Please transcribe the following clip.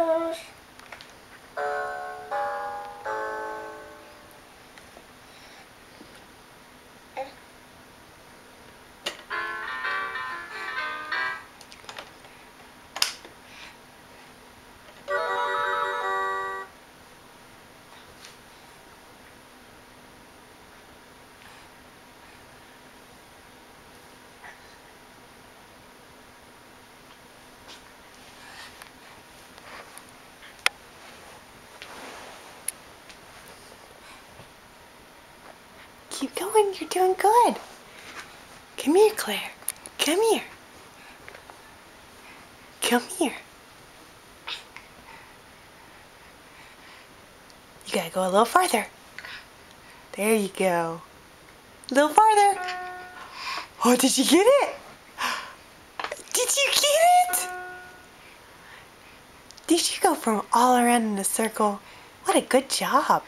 Bye. Going. You're doing good. Come here, Claire. Come here. Come here. You gotta go a little farther. There you go. A little farther. Oh, did you get it? Did you get it? Did you go from all around in a circle? What a good job.